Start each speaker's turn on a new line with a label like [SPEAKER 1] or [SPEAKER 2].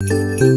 [SPEAKER 1] you.